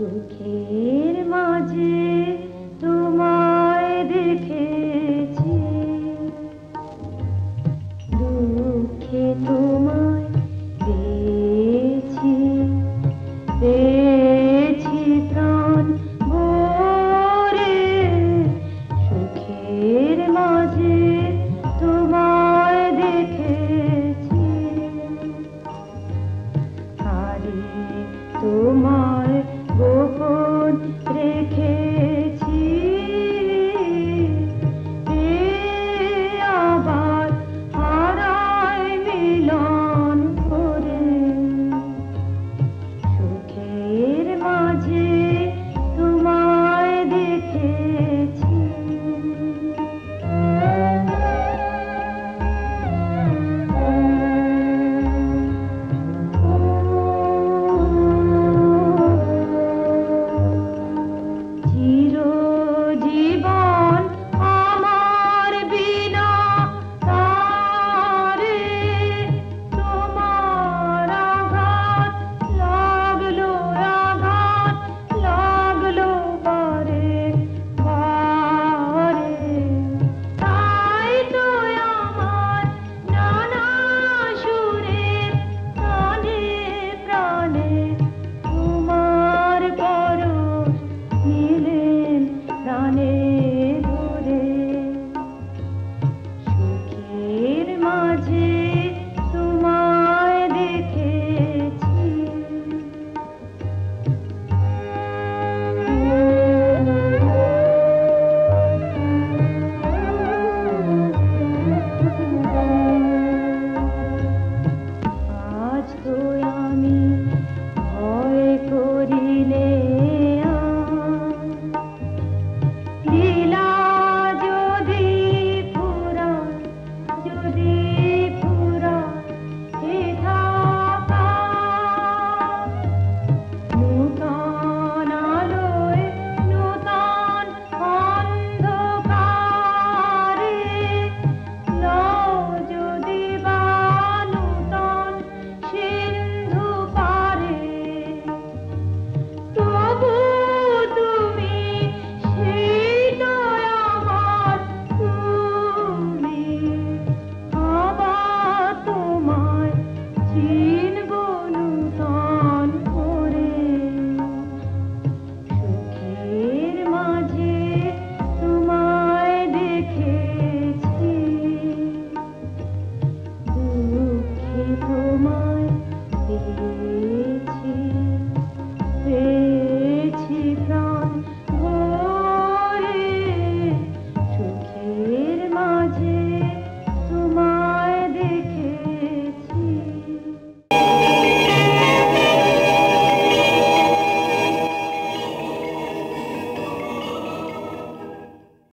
Okay.